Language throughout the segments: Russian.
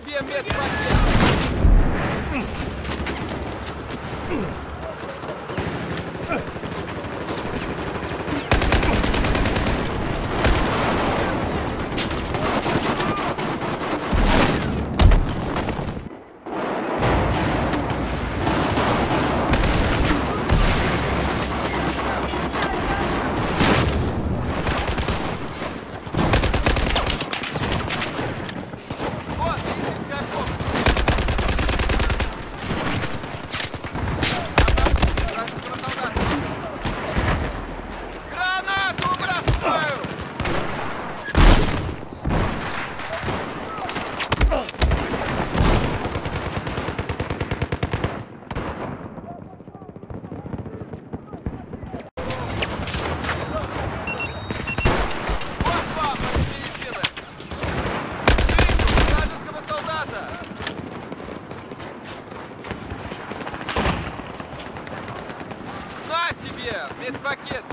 тебе медпакет!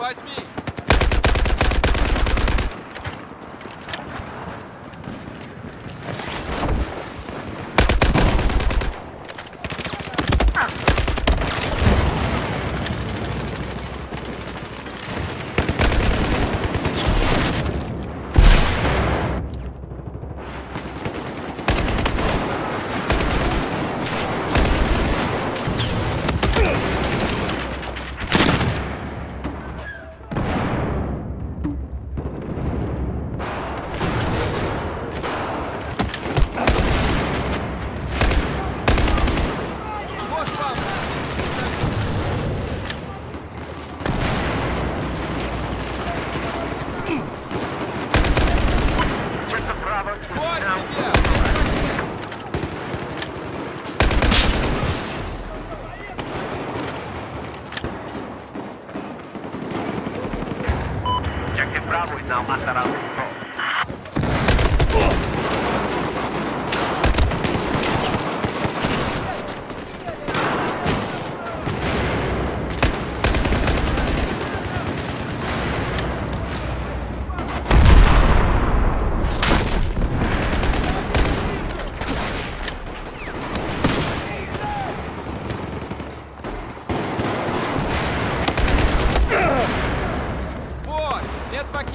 Возьми!